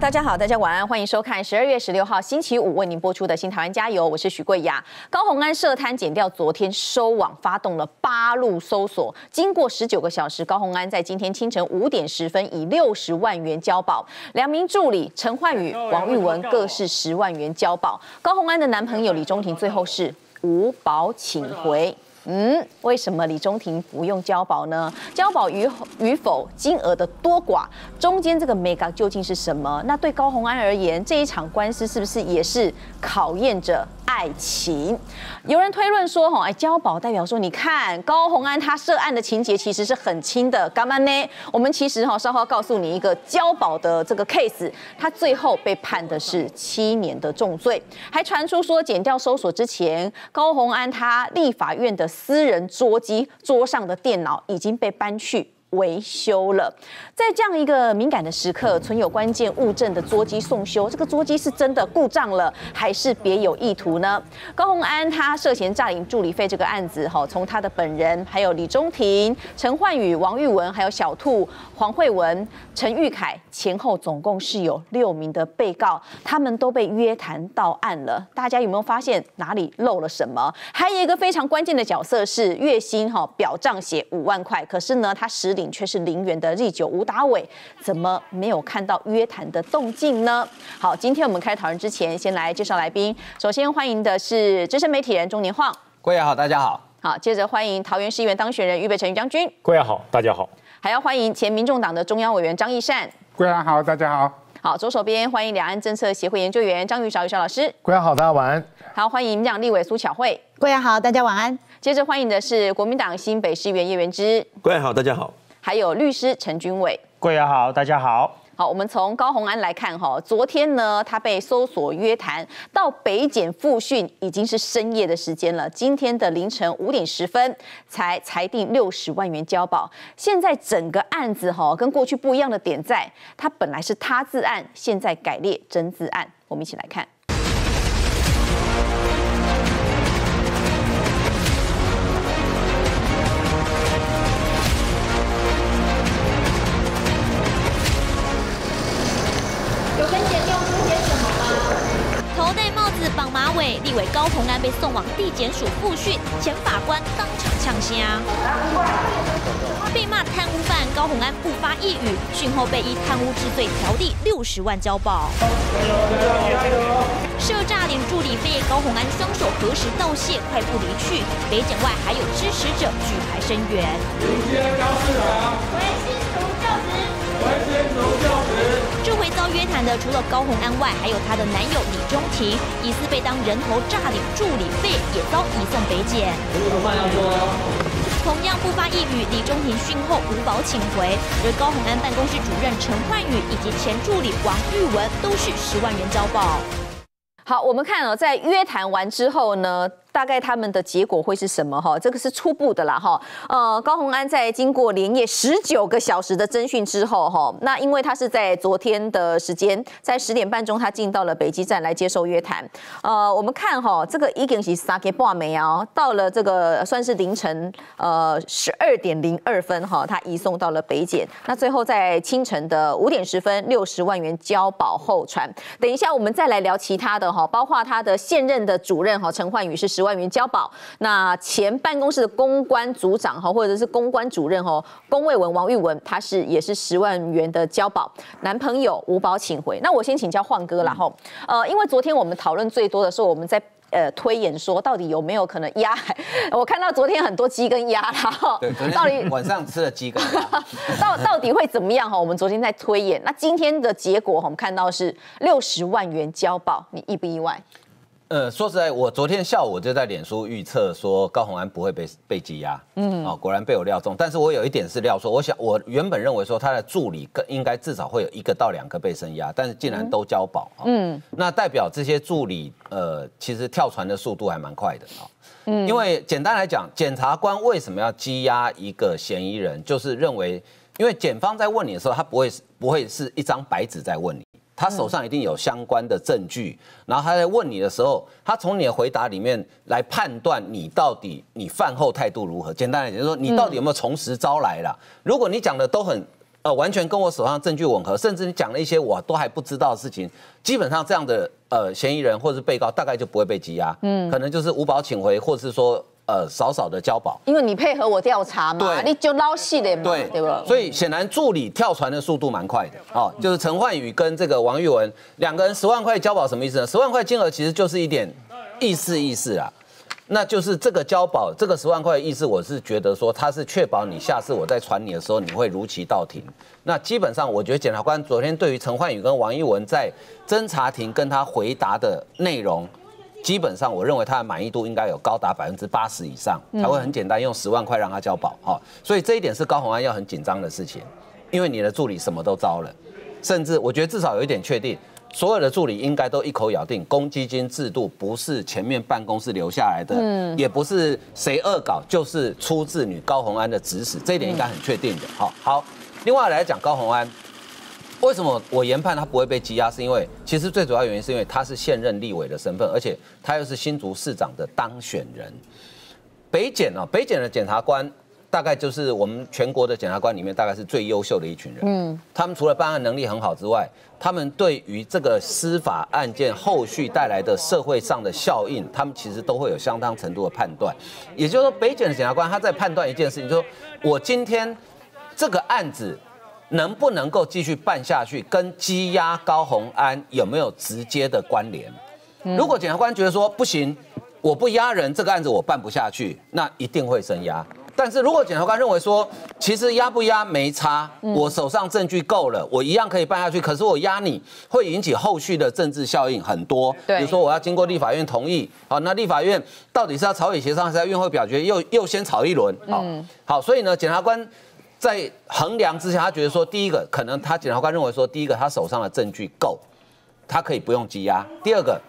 大家好，大家晚安，欢迎收看十二月十六号星期五为您播出的《新台湾加油》，我是许桂雅。高鸿安涉贪减掉，昨天收网，发动了八路搜索，经过十九个小时，高鸿安在今天清晨五点十分以六十万元交保，两名助理陈焕宇、王玉文各是十万元交保。高鸿安的男朋友李中庭最后是无保请回。嗯，为什么李中庭不用交保呢？交保与与否，金额的多寡，中间这个 mega 究竟是什么？那对高鸿安而言，这一场官司是不是也是考验着？爱情，有人推论说，哈，哎，交保代表说，你看高红安他涉案的情节其实是很轻的，干嘛呢？我们其实哈，稍后告诉你一个交保的这个 case，他最后被判的是七年的重罪，还传出说，减掉搜索之前，高红安他立法院的私人桌机桌上的电脑已经被搬去。维修了，在这样一个敏感的时刻，存有关键物证的桌机送修，这个桌机是真的故障了，还是别有意图呢？高鸿安他涉嫌诈领助理费这个案子，哈，从他的本人，还有李中庭、陈焕宇、王玉文，还有小兔黄慧文、陈玉凯，前后总共是有六名的被告，他们都被约谈到案了。大家有没有发现哪里漏了什么？还有一个非常关键的角色是月薪，哈，表账写五万块，可是呢，他实领。却是零元的 Z 九吴达伟，怎么没有看到约谈的动静呢？好，今天我们开讨论之前，先来介绍来宾。首先欢迎的是资深媒体人钟年晃，各位好，大家好。好，接着欢迎桃园市议员当选人俞北辰将军，各位好，大家好。还要欢迎前民众党的中央委员张义善，各位好，大家好。好，左手边欢迎两岸政策协会研究员张玉韶玉韶老师，各位好，大家晚安。好，欢迎民党立委苏巧慧，各位好，大家晚安。接着欢迎的是国民党新北市议员叶元之，各位好，大家好。还有律师陈君伟，各位好，大家好。好，我们从高鸿安来看哈，昨天呢，他被搜索约谈到北检复讯，已经是深夜的时间了。今天的凌晨五点十分才裁定六十万元交保。现在整个案子哈，跟过去不一样的点在，他本来是他自案，现在改列真自案。我们一起来看。绑马尾，立委高鸿安被送往地检署复讯，前法官当场呛香。被骂贪污犯高鸿安不发一语，讯后被依贪污治罪条例六十万交保。涉诈领助理费，高鸿安双手合十道谢，快步离去。北检外还有支持者举牌声援。除了高鸿安外，还有她的男友李中庭，疑似被当人头诈领助理费，也遭移送北检。同样不发一语，李中庭讯后无保请回，而高鸿安办公室主任陈焕宇以及前助理王玉文都是十万元交保。好，我们看哦，在约谈完之后呢？大概他们的结果会是什么？哈，这个是初步的啦，哈。呃，高鸿安在经过连夜十九个小时的侦讯之后，哈，那因为他是在昨天的时间，在十点半钟他进到了北基站来接受约谈。呃，我们看哈，这个已经是三个半没啊，到了这个算是凌晨呃十二点零二分哈，他移送到了北检。那最后在清晨的五点十分，六十万元交保候传。等一下我们再来聊其他的哈，包括他的现任的主任哈陈焕宇是十。万元交保，那前办公室的公关组长哈，或者是公关主任哈，龚卫文、王玉文，他是也是十万元的交保，男朋友无保请回。那我先请教焕哥了哈，呃，因为昨天我们讨论最多的是，我们在呃推演说到底有没有可能压？我看到昨天很多鸡跟鸭啦，对，到底晚上吃了鸡跟鸭，到到底会怎么样哈？我们昨天在推演，那今天的结果我们看到是六十万元交保，你意不意外？呃，说实在，我昨天下午就在脸书预测说高鸿安不会被被羁押，嗯，哦，果然被我料中。但是我有一点是料说，我想我原本认为说他的助理更应该至少会有一个到两个被声押，但是竟然都交保，嗯，那代表这些助理呃，其实跳船的速度还蛮快的啊，嗯，因为简单来讲，检察官为什么要羁押一个嫌疑人，就是认为，因为检方在问你的时候，他不会不会是一张白纸在问你。他手上一定有相关的证据，然后他在问你的时候，他从你的回答里面来判断你到底你饭后态度如何。简单来讲，就是说你到底有没有从实招来了。如果你讲的都很呃，完全跟我手上证据吻合，甚至你讲了一些我都还不知道的事情，基本上这样的呃嫌疑人或者是被告大概就不会被羁押，嗯，可能就是无保请回，或者是说呃少少的交保。因为你配合我调查嘛，对你就捞戏的嘛，对对吧？所以显然助理跳船的速度蛮快的哦，就是陈焕宇跟这个王玉文两个人十万块交保什么意思呢？十万块金额其实就是一点意思意思啊。那就是这个交保，这个十万块的意思，我是觉得说，他是确保你下次我在传你的时候，你会如期到庭。那基本上，我觉得检察官昨天对于陈焕宇跟王一文在侦查庭跟他回答的内容，基本上我认为他的满意度应该有高达百分之八十以上，才会很简单用十万块让他交保哈。所以这一点是高鸿安要很紧张的事情，因为你的助理什么都招了，甚至我觉得至少有一点确定。所有的助理应该都一口咬定，公积金制度不是前面办公室留下来的，嗯，也不是谁恶搞，就是出自女高红安的指使，这一点应该很确定的。好，好，另外来讲高红安，为什么我研判他不会被羁押？是因为其实最主要原因是因为他是现任立委的身份，而且他又是新竹市长的当选人。北检啊，北检的检察官。大概就是我们全国的检察官里面，大概是最优秀的一群人。嗯，他们除了办案能力很好之外，他们对于这个司法案件后续带来的社会上的效应，他们其实都会有相当程度的判断。也就是说，北检的检察官他在判断一件事情，就说我今天这个案子能不能够继续办下去，跟羁押高红安有没有直接的关联？如果检察官觉得说不行，我不押人，这个案子我办不下去，那一定会升押。但是如果检察官认为说，其实压不压没差，我手上证据够了，我一样可以办下去。可是我压你会引起后续的政治效应很多，比如说我要经过立法院同意，好，那立法院到底是要朝野协商还是要院会表决，又又先吵一轮，好，好，所以呢，检察官在衡量之下，他觉得说，第一个可能他检察官认为说，第一个他手上的证据够，他可以不用羁押；第二个。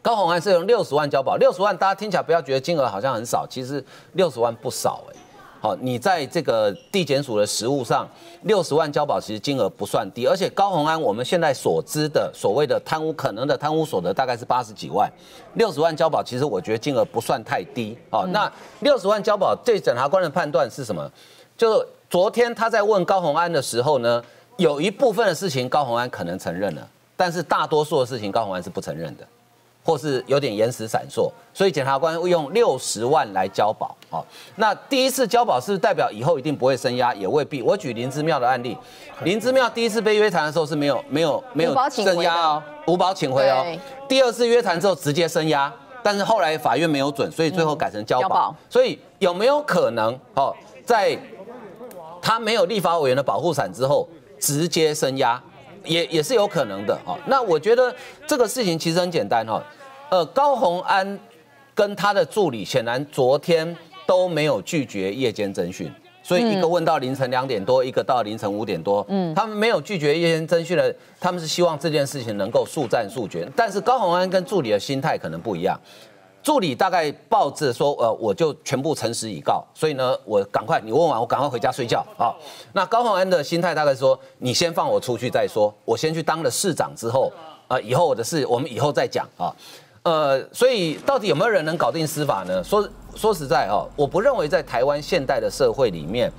高鸿安是用六十万交保，六十万大家听起来不要觉得金额好像很少，其实六十万不少哎。好，你在这个地检署的实务上，六十万交保其实金额不算低，而且高鸿安我们现在所知的所谓的贪污可能的贪污所得大概是八十几万，六十万交保其实我觉得金额不算太低。好，那六十万交保对检察官的判断是什么？就昨天他在问高鸿安的时候呢，有一部分的事情高鸿安可能承认了，但是大多数的事情高鸿安是不承认的。或是有点延时闪烁，所以检察官会用六十万来交保。好，那第一次交保是代表以后一定不会升压，也未必。我举林之妙的案例，林之妙第一次被约谈的时候是没有没有没有升压哦，五保请回哦。第二次约谈之后直接升压，但是后来法院没有准，所以最后改成交保。所以有没有可能哦，在他没有立法委员的保护伞之后直接升压，也也是有可能的哦。那我觉得这个事情其实很简单哈。呃，高鸿安跟他的助理显然昨天都没有拒绝夜间侦讯，所以一个问到凌晨两点多，一个到凌晨五点多，嗯，他们没有拒绝夜间侦讯的，他们是希望这件事情能够速战速决。但是高鸿安跟助理的心态可能不一样，助理大概报着说，呃，我就全部诚实以告，所以呢，我赶快你问完，我赶快回家睡觉啊。那高鸿安的心态大概说，你先放我出去再说，我先去当了市长之后，啊，以后我的事我们以后再讲啊。呃，所以到底有没有人能搞定司法呢？说说实在哦，我不认为在台湾现代的社会里面，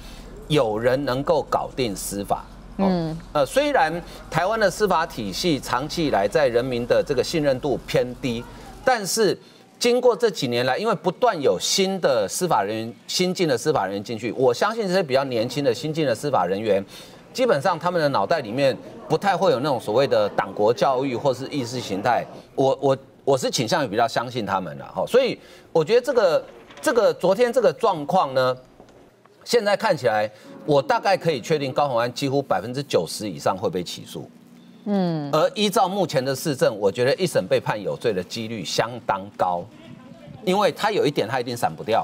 有人能够搞定司法。嗯，呃，虽然台湾的司法体系长期以来在人民的这个信任度偏低，但是经过这几年来，因为不断有新的司法人员、新进的司法人员进去，我相信这些比较年轻的新进的司法人员，基本上他们的脑袋里面不太会有那种所谓的党国教育或是意识形态。我我。我是倾向于比较相信他们的哈，所以我觉得这个这个昨天这个状况呢，现在看起来，我大概可以确定高鸿安几乎百分之九十以上会被起诉，嗯，而依照目前的市政，我觉得一审被判有罪的几率相当高，因为他有一点他一定闪不掉，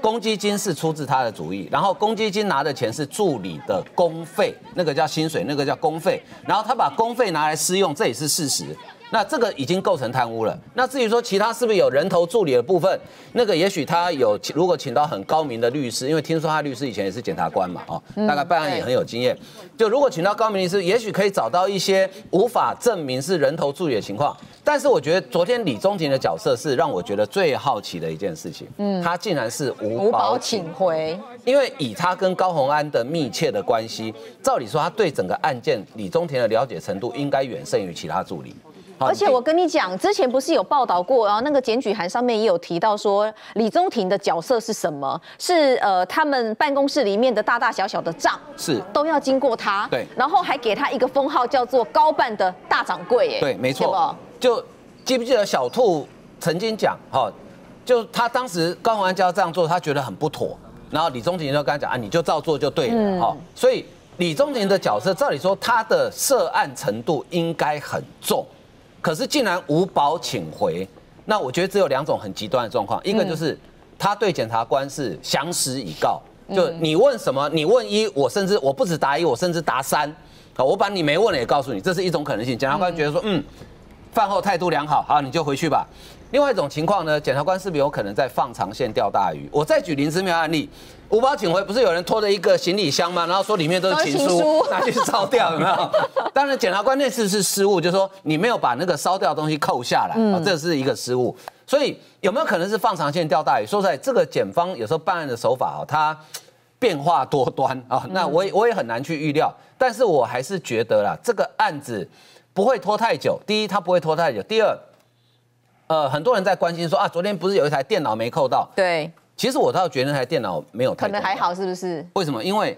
公积金是出自他的主意，然后公积金拿的钱是助理的工费，那个叫薪水，那个叫工费，然后他把工费拿来私用，这也是事实。那这个已经构成贪污了。那至于说其他是不是有人头助理的部分，那个也许他有，如果请到很高明的律师，因为听说他律师以前也是检察官嘛，哦，大概办案也很有经验。就如果请到高明律师，也许可以找到一些无法证明是人头助理的情况。但是我觉得昨天李宗廷的角色是让我觉得最好奇的一件事情。嗯，他竟然是无保请回，因为以他跟高鸿安的密切的关系，照理说他对整个案件李宗廷的了解程度应该远胜于其他助理。而且我跟你讲，之前不是有报道过，然后那个检举函上面也有提到说，李宗廷的角色是什么？是呃，他们办公室里面的大大小小的账是都要经过他，对，然后还给他一个封号叫做高办的大掌柜，哎，对，没错，就记不记得小兔曾经讲，哈，就他当时高鸿安叫他这样做，他觉得很不妥，然后李宗廷就跟他讲啊，你就照做就对了，哈，所以李宗廷的角色，照理说他的涉案程度应该很重。可是竟然无保请回，那我觉得只有两种很极端的状况，一个就是他对检察官是详实以告，就你问什么，你问一，我甚至我不止答一，我甚至答三，好，我把你没问的也告诉你，这是一种可能性。检察官觉得说，嗯，饭后态度良好，好，你就回去吧。另外一种情况呢，检察官是不是有可能在放长线钓大鱼？我再举林之妙案例。五保请回不是有人拖着一个行李箱吗？然后说里面都是情书，拿去烧掉，有没有？当然，检察官那次是失误，就是说你没有把那个烧掉的东西扣下来，啊，这是一个失误。所以有没有可能是放长线钓大鱼？说实在，这个检方有时候办案的手法啊，它变化多端啊，那我也我也很难去预料。但是我还是觉得啦，这个案子不会拖太久。第一，它不会拖太久；第二，呃，很多人在关心说啊，昨天不是有一台电脑没扣到？对。其实我倒觉得那台电脑没有太可能还好，是不是？为什么？因为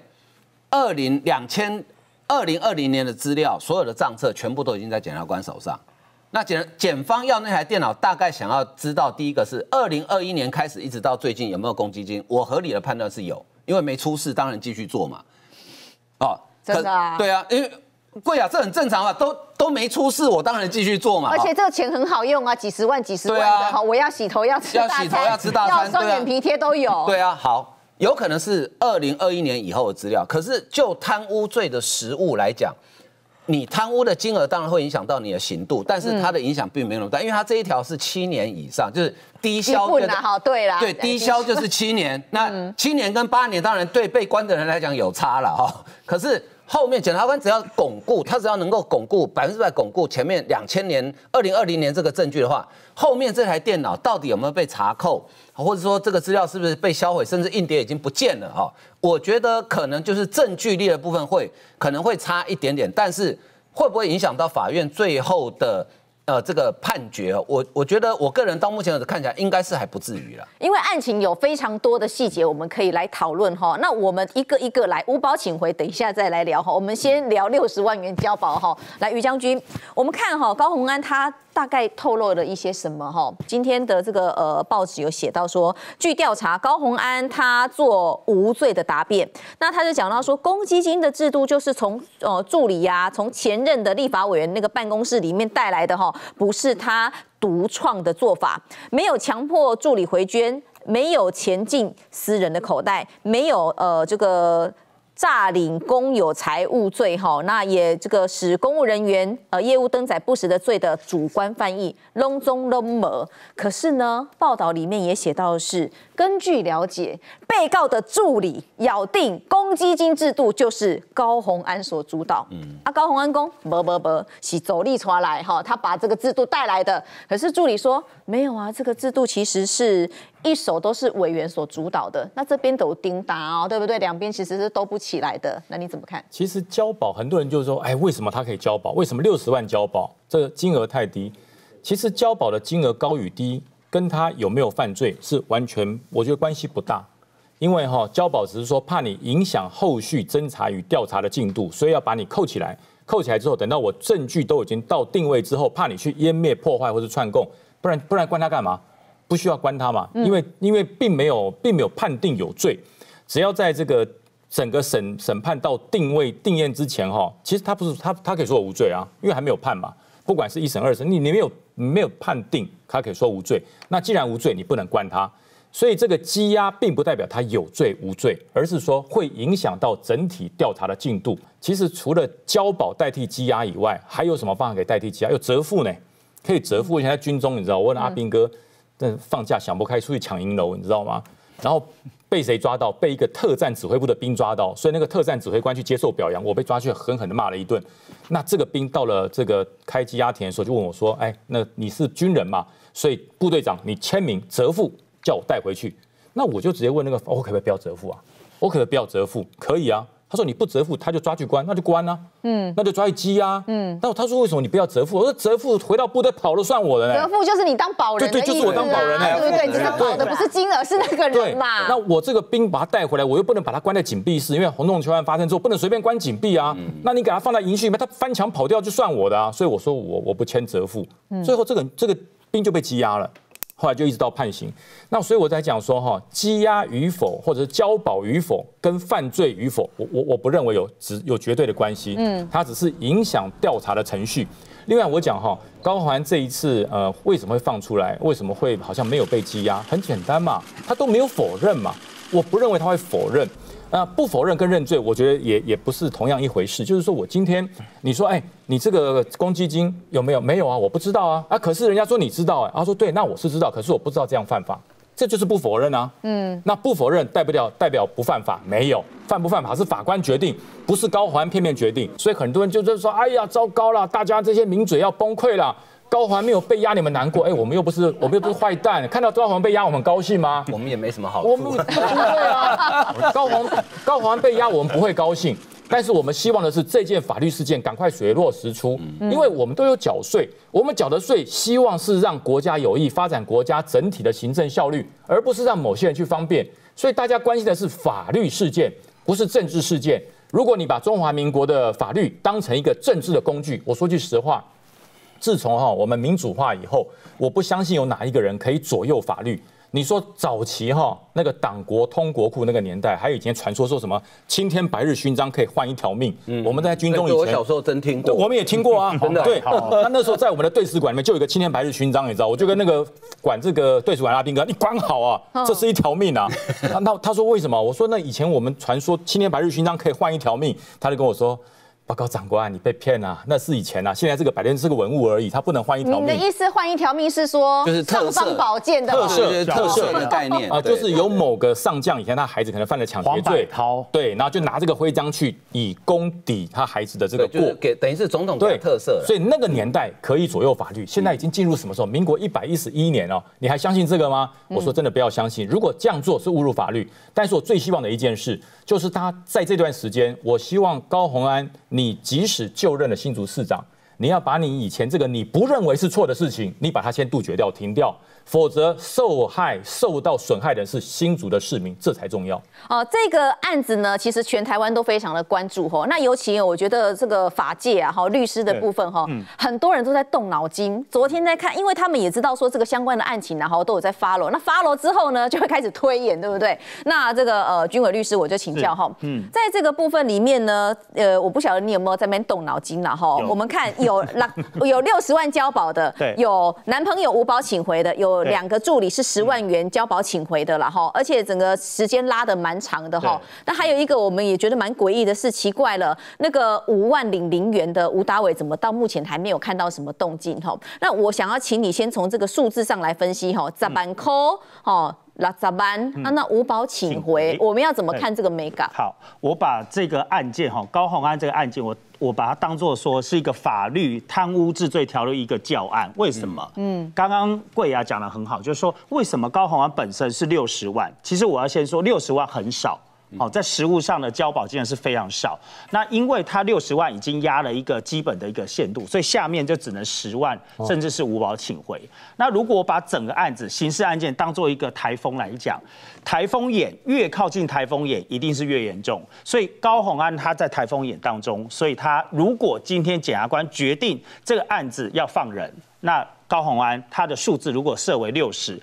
二零两千二零二零年的资料，所有的账册全部都已经在检察官手上。那检检方要那台电脑，大概想要知道第一个是二零二一年开始一直到最近有没有公积金？我合理的判断是有，因为没出事，当然继续做嘛。哦，真的啊？对啊，因为。贵啊，这很正常啊，都都没出事，我当然继续做嘛。而且这个钱很好用啊，几十万、几十万的哈，我要洗头要吃大餐，要洗头要吃大餐，要双眼皮贴都有。对啊，好，有可能是二零二一年以后的资料，可是就贪污罪的实物来讲，你贪污的金额当然会影响到你的刑度，但是它的影响并没有那么大，因为它这一条是七年以上，就是低消。好，对啦，对，低消就是七年，那七年跟八年当然对被关的人来讲有差了哈，可是。后面检察官只要巩固，他只要能够巩固百分之百巩固前面两千年、二零二零年这个证据的话，后面这台电脑到底有没有被查扣，或者说这个资料是不是被销毁，甚至硬碟已经不见了哈？我觉得可能就是证据力的部分会可能会差一点点，但是会不会影响到法院最后的？呃，这个判决，我我觉得我个人到目前为止看起来应该是还不至于了，因为案情有非常多的细节，我们可以来讨论哈。那我们一个一个来，五保请回，等一下再来聊哈。我们先聊六十万元交保哈。来，于将军，我们看哈，高红安他。大概透露了一些什么哈？今天的这个呃报纸有写到说，据调查，高鸿安他做无罪的答辩，那他就讲到说，公积金的制度就是从呃助理呀，从前任的立法委员那个办公室里面带来的哈，不是他独创的做法，没有强迫助理回捐，没有钱进私人的口袋，没有呃这个。诈领公有财物罪，哈，那也这个使公务人员呃业务登载不实的罪的主观翻译，隆中笼 mở。可是呢，报道里面也写到的是，根据了解，被告的助理咬定公积金制度就是高鸿安所主导。嗯，啊，高鸿安公不不不，是走力传来哈，他把这个制度带来的。可是助理说没有啊，这个制度其实是。一手都是委员所主导的，那这边都叮当哦，对不对？两边其实是都不起来的，那你怎么看？其实交保，很多人就是说，哎，为什么他可以交保？为什么六十万交保？这个金额太低。其实交保的金额高与低，跟他有没有犯罪是完全，我觉得关系不大。因为哈，交保只是说怕你影响后续侦查与调查的进度，所以要把你扣起来。扣起来之后，等到我证据都已经到定位之后，怕你去湮灭、破坏或是串供，不然不然关他干嘛？不需要关他嘛？因为因为并没有并没有判定有罪，只要在这个整个审审判到定位定验之前哈，其实他不是他他可以说我无罪啊，因为还没有判嘛。不管是一审二审，你你没有没有判定，他可以说无罪。那既然无罪，你不能关他。所以这个羁押并不代表他有罪无罪，而是说会影响到整体调查的进度。其实除了交保代替羁押以外，还有什么办法可以代替羁押？有折付呢？可以折付。以前在军中，你知道，我问阿兵哥，但放假想不开，出去抢银楼，你知道吗？然后被谁抓到？被一个特战指挥部的兵抓到，所以那个特战指挥官去接受表扬，我被抓去狠狠的骂了一顿。那这个兵到了这个开羁押田的时候，就问我说：“哎，那你是军人嘛？所以部队长，你签名折付，叫我带回去。”那我就直接问那个，我可不可以不要折付啊？我可不可以不要折付？可以啊。他说你不折付，他就抓去关，那就关啊。嗯，那就抓去羁押。嗯，那他说为什么你不要折付？我说折付回到部队跑了算我的。折付就是你当保人对对，就是我当保人对不对？你当保的不是金额，是那个人嘛。那我这个兵把他带回来，我又不能把他关在紧闭室，因为红洞球案发生之后不能随便关紧闭啊。那你给他放在营区里面，他翻墙跑掉就算我的啊。所以我说我我不签折付。最后这个这个兵就被羁押了。后来就一直到判刑，那所以我在讲说哈，羁押与否或者是交保与否跟犯罪与否，我我我不认为有只有绝对的关系，嗯，它只是影响调查的程序。另外我讲哈，高环这一次呃为什么会放出来，为什么会好像没有被羁押？很简单嘛，他都没有否认嘛，我不认为他会否认。那不否认跟认罪，我觉得也也不是同样一回事。就是说我今天你说，哎，你这个公积金有没有？没有啊，我不知道啊。啊，可是人家说你知道，哎，他说对，那我是知道，可是我不知道这样犯法，这就是不否认啊。嗯，那不否认代表代表不犯法？没有，犯不犯法是法官决定，不是高环片面决定。所以很多人就是说，哎呀，糟糕了，大家这些名嘴要崩溃了。高环没有被压，你们难过？哎，我们又不是，我们又不是坏蛋，看到高环被压，我们高兴吗？我们也没什么好处。我们不会啊，高环高环被压，我们不会高兴。但是我们希望的是这件法律事件赶快水落石出，因为我们都有缴税，我们缴的税希望是让国家有益，发展国家整体的行政效率，而不是让某些人去方便。所以大家关心的是法律事件，不是政治事件。如果你把中华民国的法律当成一个政治的工具，我说句实话。自从哈我们民主化以后，我不相信有哪一个人可以左右法律。你说早期哈那个党国通国库那个年代，还有以前传说说什么青天白日勋章可以换一条命。嗯，我们在军中以前，我小时候真听过，我们也听过啊，真的。对，那那时候在我们的对使馆里面就有一个青天白日勋章，你知道，我就跟那个管这个对使馆阿兵哥，你管好啊，这是一条命啊。那他说为什么？我说那以前我们传说青天白日勋章可以换一条命，他就跟我说。报告长官，你被骗了，那是以前啊，现在这个百天是个文物而已，他不能换一条命。你的意思换一条命是说，就是尚方宝剑的特色特色的概念啊，就是有某个上将以前他孩子可能犯了抢劫罪，对，然后就拿这个徽章去以功抵他孩子的这个过，给等于是总统对特色。所以那个年代可以左右法律，现在已经进入什么时候？民国一百一十一年哦，你还相信这个吗？我说真的不要相信，如果这样做是侮辱法律。但是我最希望的一件事。就是他在这段时间，我希望高鸿安，你即使就任了新竹市长，你要把你以前这个你不认为是错的事情，你把它先杜绝掉，停掉。否则，受害、受到损害的是新竹的市民，这才重要。哦，这个案子呢，其实全台湾都非常的关注哈。那尤其我觉得这个法界啊，哈，律师的部分哈，很多人都在动脑筋。昨天在看，因为他们也知道说这个相关的案情，然后都有在发罗。那发罗之后呢，就会开始推演，对不对？那这个呃，军委律师我就请教哈，嗯，在这个部分里面呢，呃，我不晓得你有没有在那边动脑筋了哈。我们看有两有六十万交保的，有男朋友无保请回的，有。两个助理是十万元交保请回的了哈，而且整个时间拉的蛮长的哈。那还有一个我们也觉得蛮诡异的是，奇怪了，那个五万零零元的吴达伟怎么到目前还没有看到什么动静哈？那我想要请你先从这个数字上来分析哈，十万块哦。那咋办？那那五保请回，我们要怎么看这个美感？好，我把这个案件哈，高洪安这个案件，我我把它当做说是一个法律贪污治罪条例一个教案。为什么？嗯，刚刚贵雅讲的很好，就是说为什么高洪安本身是六十万？其实我要先说六十万很少。好，在实物上的交保竟然是非常少。那因为他六十万已经压了一个基本的一个限度，所以下面就只能十万，甚至是五保请回。那如果把整个案子刑事案件当做一个台风来讲，台风眼越靠近台风眼，一定是越严重。所以高宏安他在台风眼当中，所以他如果今天检察官决定这个案子要放人，那高宏安他的数字如果设为六十。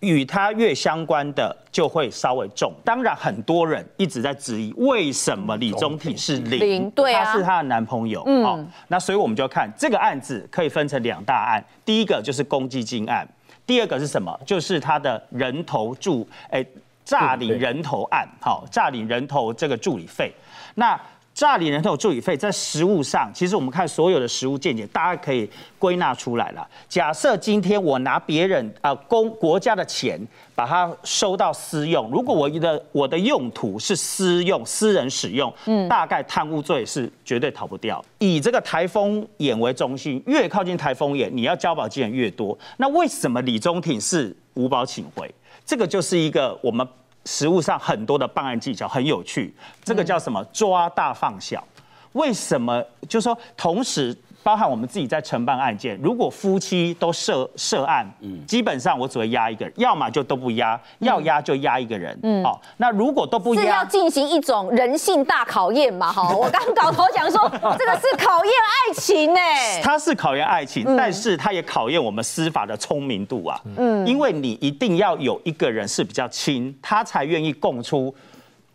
与他越相关的就会稍微重，当然很多人一直在质疑为什么李宗廷是零，对啊，他是他的男朋友，嗯，那所以我们就要看这个案子可以分成两大案，第一个就是公积金案，第二个是什么？就是他的人头助，哎，诈领人头案，好，诈领人头这个助理费，那诈领人头助理费在实物上，其实我们看所有的实物见解，大家可以归纳出来了。假设今天我拿别人啊公国家的钱，把它收到私用，如果我的我的用途是私用、私人使用，嗯，大概贪污罪是绝对逃不掉。以这个台风眼为中心，越靠近台风眼，你要交保金额越多。那为什么李中庭是无保请回？这个就是一个我们。实物上很多的办案技巧很有趣，这个叫什么抓大放小？为什么？就是说同时。包含我们自己在承办案件，如果夫妻都涉涉案，嗯，基本上我只会压一个人，要么就都不压，要压就压一个人，嗯，好，那如果都不压，是要进行一种人性大考验嘛？哈，我刚搞头讲说这个是考验爱情呢，它是考验爱情，但是它也考验我们司法的聪明度啊，嗯，因为你一定要有一个人是比较亲，他才愿意供出。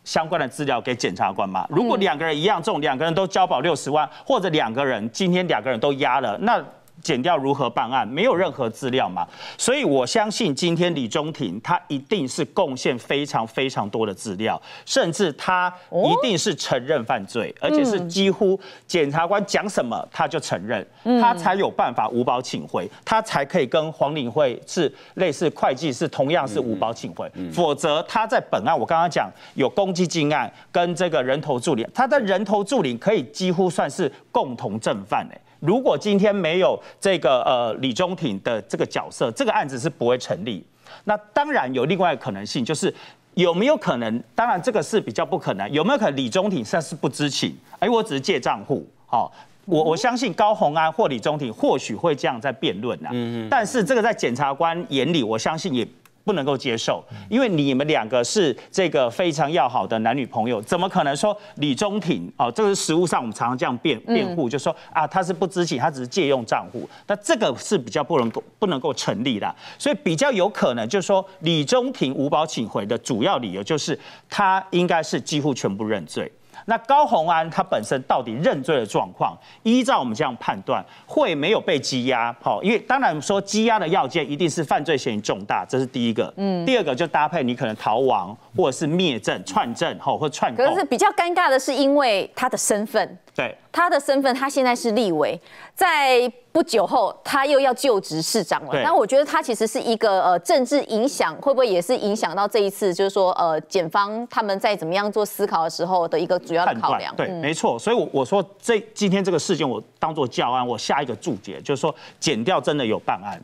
相关的资料给检察官嘛？如果两个人一样重，两个人都交保六十万，或者两个人今天两个人都押了，那。减掉如何办案，没有任何资料嘛，所以我相信今天李中庭他一定是贡献非常非常多的资料，甚至他一定是承认犯罪，而且是几乎检察官讲什么他就承认，他才有办法无保请回，他才可以跟黄领会是类似会计是同样是无保请回，否则他在本案我刚刚讲有公积金案跟这个人头助理，他的人头助理可以几乎算是共同正犯哎。如果今天没有这个呃李中庭的这个角色，这个案子是不会成立。那当然有另外一个可能性，就是有没有可能？当然这个是比较不可能。有没有可能李中庭算是不知情？哎，我只是借账户。好，我我相信高鸿安或李中庭或许会这样在辩论呐。嗯嗯。但是这个在检察官眼里，我相信也。不能够接受，因为你们两个是这个非常要好的男女朋友，怎么可能说李中庭哦？这个是实物上我们常常这样辩辩护，就说啊他是不知情，他只是借用账户，那这个是比较不能够不能够成立的，所以比较有可能就是说李中庭无保请回的主要理由就是他应该是几乎全部认罪。那高洪安他本身到底认罪的状况，依照我们这样判断，会没有被羁押？好，因为当然说羁押的要件一定是犯罪嫌疑重大，这是第一个。嗯，第二个就搭配你可能逃亡或者是灭证、串证，吼或串。可是比较尴尬的是，因为他的身份。对他的身份，他现在是立委，在不久后他又要就职市长了。那我觉得他其实是一个呃政治影响，会不会也是影响到这一次，就是说呃检方他们在怎么样做思考的时候的一个主要的考量？对，没错。所以，我我说这今天这个事件，我当做教案，我下一个注解就是说，检调真的有办案，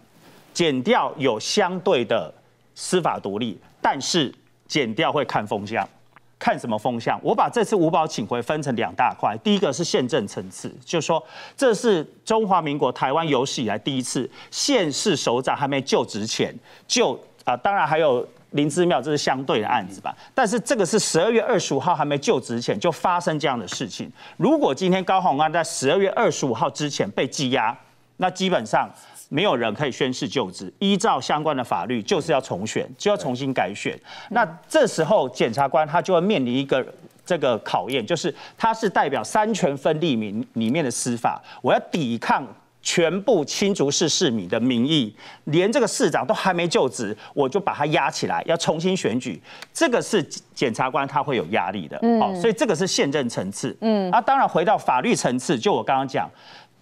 检调有相对的司法独立，但是检调会看风向。看什么风向？我把这次五保请回分成两大块，第一个是宪政层次，就是说这是中华民国台湾有史以来第一次县市首长还没就职前就啊，当然还有林之妙，这是相对的案子吧。但是这个是十二月二十五号还没就职前就发生这样的事情。如果今天高鸿安在十二月二十五号之前被羁押，那基本上。没有人可以宣誓就职，依照相关的法律，就是要重选，就要重新改选。那这时候检察官他就会面临一个这个考验，就是他是代表三权分立民里面的司法，我要抵抗全部新竹市市民的民意，连这个市长都还没就职，我就把他压起来，要重新选举，这个是检察官他会有压力的。好，所以这个是宪政层次。嗯，啊当然回到法律层次，就我刚刚讲。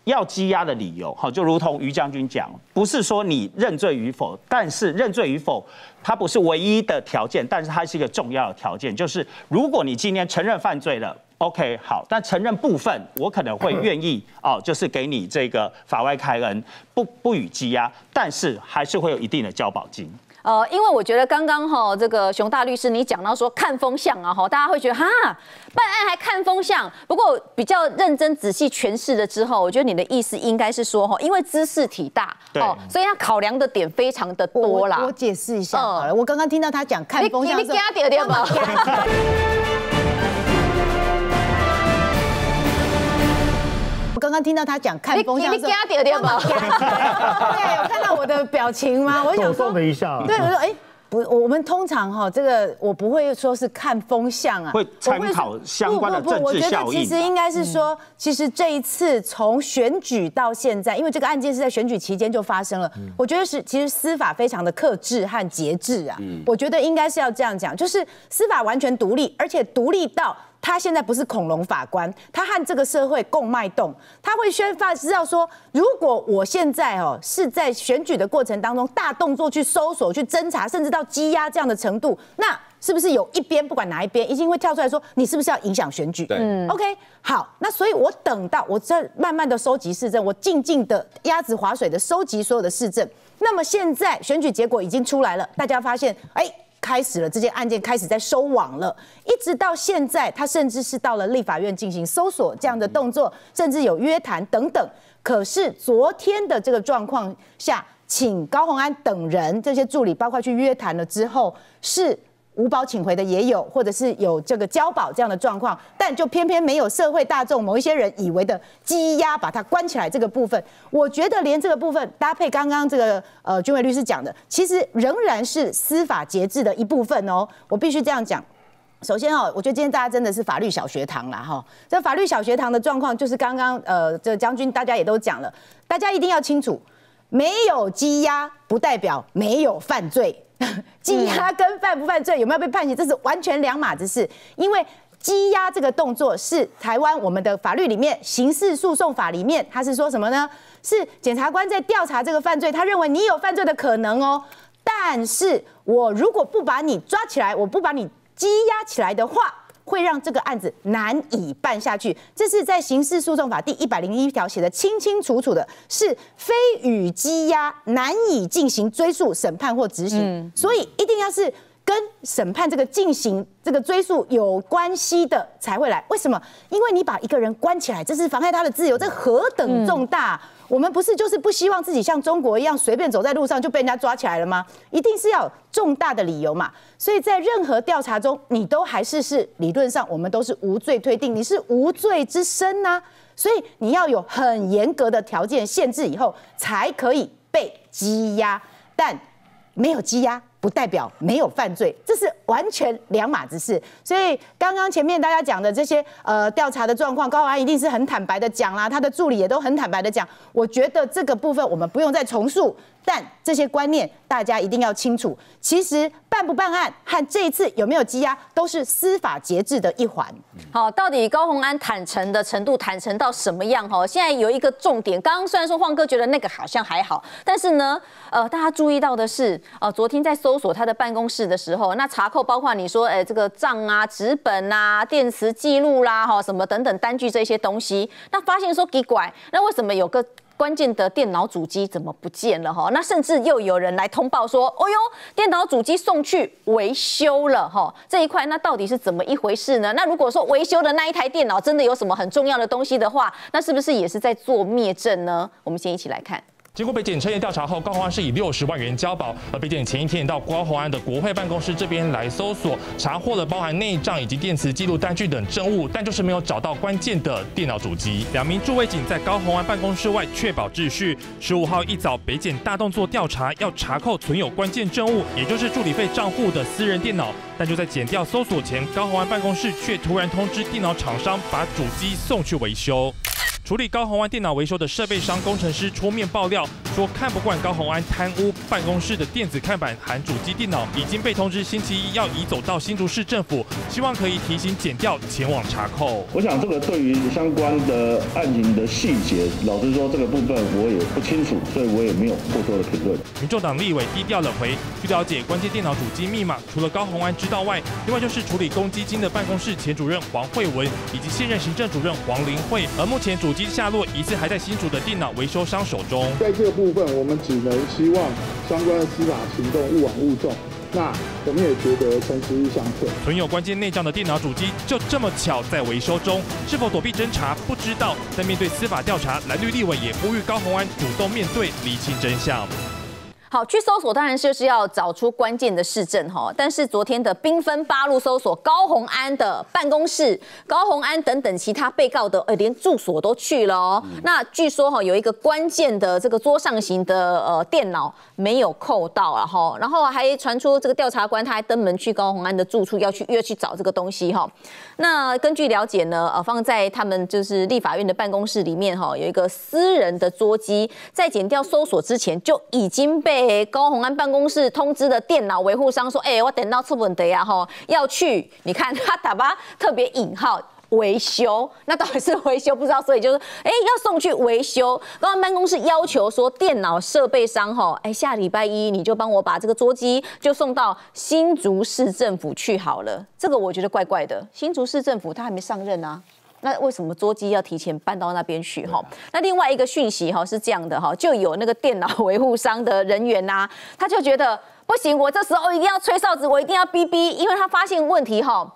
要羁押的理由，好，就如同于将军讲，不是说你认罪与否，但是认罪与否，它不是唯一的条件，但是它是一个重要的条件，就是如果你今天承认犯罪了，OK，好，但承认部分，我可能会愿意哦，就是给你这个法外开恩，不不予羁押，但是还是会有一定的交保金。呃，因为我觉得刚刚哈，这个熊大律师你讲到说看风向啊哈，大家会觉得哈，办案还看风向。不过比较认真仔细诠释了之后，我觉得你的意思应该是说哈，因为知识体大哦，所以他考量的点非常的多啦。我解释一下好了，我刚刚听到他讲看风向，你给他点点吧。我刚刚听到他讲看风向，你给他点点吧。对，有看到我的表情吗？我想说，了一下。对，我说，哎，不，我们通常哈，这个我不会说是看风向啊，会参考相关的政治效应。我觉得其实应该是说，其实这一次从选举到现在，因为这个案件是在选举期间就发生了，我觉得是其实司法非常的克制和节制啊。我觉得应该是要这样讲，就是司法完全独立，而且独立到。他现在不是恐龙法官，他和这个社会共脉动，他会宣发知道说，如果我现在哦是在选举的过程当中大动作去搜索、去侦查，甚至到羁押这样的程度，那是不是有一边不管哪一边，一定会跳出来说你是不是要影响选举？对嗯，OK，好，那所以我等到我在慢慢的收集市政，我静静的鸭子划水的收集所有的市政。那么现在选举结果已经出来了，大家发现，哎。开始了，这件案件开始在收网了，一直到现在，他甚至是到了立法院进行搜索这样的动作，甚至有约谈等等。可是昨天的这个状况下，请高鸿安等人这些助理，包括去约谈了之后，是无保请回的也有，或者是有这个交保这样的状况，但就偏偏没有社会大众某一些人以为的羁押把他关起来这个部分。我觉得连这个部分搭配刚刚这个呃军伟律师讲的，其实仍然是司法节制的一部分哦。我必须这样讲。首先哦，我觉得今天大家真的是法律小学堂啦哈。这法律小学堂的状况，就是刚刚呃，这将军大家也都讲了，大家一定要清楚，没有羁押不代表没有犯罪，羁押跟犯不犯罪有没有被判刑，这是完全两码子事。因为羁押这个动作是台湾我们的法律里面刑事诉讼法里面，他是说什么呢？是检察官在调查这个犯罪，他认为你有犯罪的可能哦，但是我如果不把你抓起来，我不把你羁押起来的话，会让这个案子难以办下去。这是在刑事诉讼法第一百零一条写的清清楚楚的，是非与羁押难以进行追诉、审判或执行，所以一定要是。跟审判这个进行这个追诉有关系的才会来，为什么？因为你把一个人关起来，这是妨害他的自由，这何等重大！我们不是就是不希望自己像中国一样随便走在路上就被人家抓起来了吗？一定是要重大的理由嘛。所以在任何调查中，你都还是是理论上我们都是无罪推定，你是无罪之身呐。所以你要有很严格的条件限制以后，才可以被羁押，但没有羁押。不代表没有犯罪，这是完全两码子事。所以刚刚前面大家讲的这些呃调查的状况，高安一定是很坦白的讲啦，他的助理也都很坦白的讲。我觉得这个部分我们不用再重述，但这些观念大家一定要清楚。其实办不办案和这一次有没有羁押，都是司法节制的一环。好，到底高鸿安坦诚的程度坦诚到什么样？哈，现在有一个重点。刚刚虽然说晃哥觉得那个好像还好，但是呢，呃，大家注意到的是，呃，昨天在搜索他的办公室的时候，那查扣包括你说，哎，这个账啊、纸本啊、电池记录啦，哈，什么等等单据这些东西，那发现说奇怪，那为什么有个？关键的电脑主机怎么不见了哈？那甚至又有人来通报说，哦哟，电脑主机送去维修了哈。这一块那到底是怎么一回事呢？那如果说维修的那一台电脑真的有什么很重要的东西的话，那是不是也是在做灭证呢？我们先一起来看。经过被检测验调查后，高鸿安是以六十万元交保。而被检前一天到高鸿安的国会办公室这边来搜索，查获了包含内账以及电磁记录单据等证物，但就是没有找到关键的电脑主机。两名驻卫警在高鸿安办公室外确保秩序。十五号一早，北检大动作调查，要查扣存有关键证物，也就是助理费账户的私人电脑。但就在检调搜索前，高鸿安办公室却突然通知电脑厂商，把主机送去维修。处理高鸿安电脑维修的设备商工程师出面爆料说，看不惯高鸿安贪污办公室的电子看板含主机电脑，已经被通知星期一要移走到新竹市政府，希望可以提醒检调前往查扣。我想这个对于相关的案情的细节，老实说这个部分我也不清楚，所以我也没有过多的评论。民众党立委低调冷回，据了解，关键电脑主机密码除了高鸿安知道外，另外就是处理公积金的办公室前主任黄慧文以及现任行政主任黄林慧，而目前主机下落疑似还在新竹的电脑维修商手中。在这个部分，我们只能希望相关的司法行动勿往勿重。那我们也觉得诚实日相克。存有关键内账的电脑主机就这么巧在维修中，是否躲避侦查不知道。但面对司法调查，蓝绿立委也呼吁高鸿安主动面对，厘清真相。好，去搜索当然就是要找出关键的市政哈。但是昨天的兵分八路搜索高鸿安的办公室、高鸿安等等其他被告的，呃，连住所都去了哦。那据说哈，有一个关键的这个桌上型的呃电脑没有扣到啊哈。然后还传出这个调查官他还登门去高鸿安的住处要去约去找这个东西哈。那根据了解呢，呃，放在他们就是立法院的办公室里面哈，有一个私人的桌机，在剪掉搜索之前就已经被。被高鸿安办公室通知的电脑维护商说，哎，我等到出问题啊，吼，要去，你看他打吧，特别引号。维修，那到底是维修不知道，所以就是，哎，要送去维修。高安办公室要求说，电脑设备商哈，哎，下礼拜一你就帮我把这个桌机就送到新竹市政府去好了。这个我觉得怪怪的，新竹市政府他还没上任啊，那为什么桌机要提前搬到那边去哈？那另外一个讯息哈是这样的哈，就有那个电脑维护商的人员呐，他就觉得不行，我这时候一定要吹哨子，我一定要逼逼，因为他发现问题哈，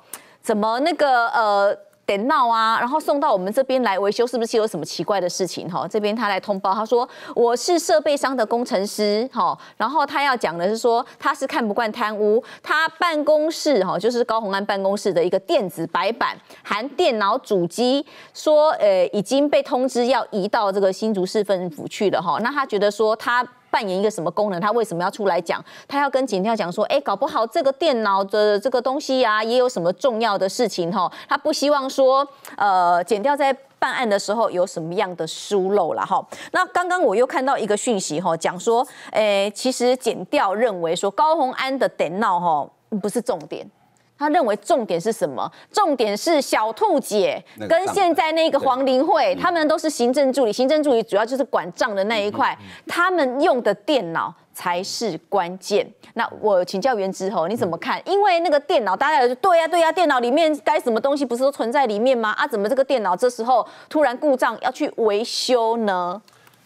怎么那个呃。得闹啊，然后送到我们这边来维修，是不是有什么奇怪的事情？哈，这边他来通报，他说我是设备商的工程师，哈，然后他要讲的是说他是看不惯贪污，他办公室哈就是高鸿安办公室的一个电子白板含电脑主机，说呃已经被通知要移到这个新竹市政府去了哈，那他觉得说他。扮演一个什么功能？他为什么要出来讲？他要跟警调讲说，哎，搞不好这个电脑的这个东西呀，也有什么重要的事情哈。他不希望说，呃，检调在办案的时候有什么样的疏漏了哈。那刚刚我又看到一个讯息哈，讲说，哎，其实检调认为说高鸿安的电脑哈不是重点。他认为重点是什么？重点是小兔姐跟现在那个黄玲慧，他们都是行政助理，行政助理主要就是管账的那一块，他们用的电脑才是关键。那我请教袁之后你怎么看？因为那个电脑，大家就对呀对呀，电脑里面该什么东西不是都存在里面吗？啊，怎么这个电脑这时候突然故障要去维修呢？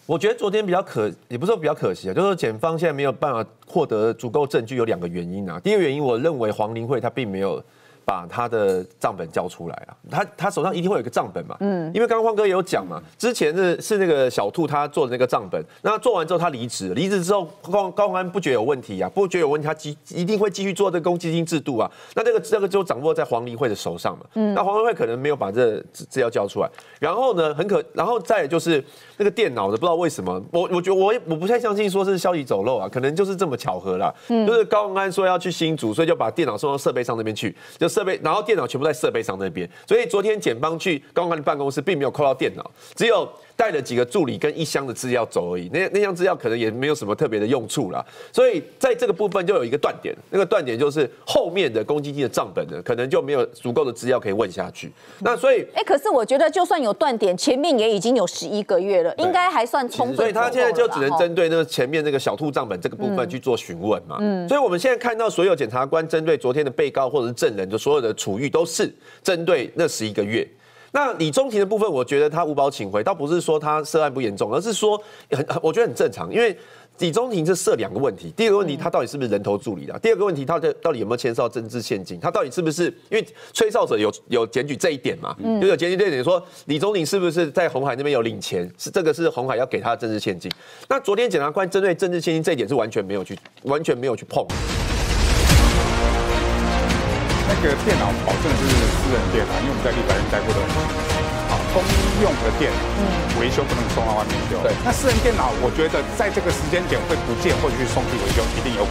我觉得昨天比较可，也不是说比较可惜啊，就是检方现在没有办法获得足够证据，有两个原因啊。第一个原因，我认为黄林慧她并没有。把他的账本交出来啊，他他手上一定会有一个账本嘛，嗯，因为刚刚欢哥也有讲嘛，之前是是那个小兔他做的那个账本，那做完之后他离职，离职之后高高安不觉得有问题啊，不觉得有问题，他继一定会继续做这个公积金制度啊，那这个这个就掌握在黄黎慧的手上嘛，嗯，那黄黎慧可能没有把这资料交出来，然后呢，很可，然后再就是那个电脑的，不知道为什么，我我觉得我我不太相信说是消息走漏啊，可能就是这么巧合啦，嗯，就是高安说要去新竹，所以就把电脑送到设备上那边去，就。设备，然后电脑全部在设备上那边，所以昨天检方去高官的办公室，并没有扣到电脑，只有带了几个助理跟一箱的资料走而已。那那箱资料可能也没有什么特别的用处了。所以在这个部分就有一个断点，那个断点就是后面的公积金的账本呢，可能就没有足够的资料可以问下去。那所以，哎，可是我觉得就算有断点，前面也已经有十一个月了，应该还算充分。所以他现在就只能针对那个前面那个小兔账本这个部分去做询问嘛。嗯。所以我们现在看到所有检察官针对昨天的被告或者是证人就。所有的处遇都是针对那十一个月。那李中庭的部分，我觉得他无保请回，倒不是说他涉案不严重，而是说很我觉得很正常。因为李宗廷是涉两个问题，第一个问题他到底是不是人头助理的？第二个问题他的到底有没有签到政治现金？他到底是不是因为吹哨者有有检举这一点嘛？就有检举这一点说李宗廷是不是在红海那边有领钱？是这个是红海要给他的政治现金。那昨天检察官针对政治现金这一点是完全没有去完全没有去碰。那个电脑保证是私人电脑，因为我们在立法院待过的。好，公用的电脑，嗯，维修不能送到外面修。对，那私人电脑，我觉得在这个时间点会不见或者去送去维修，一定有。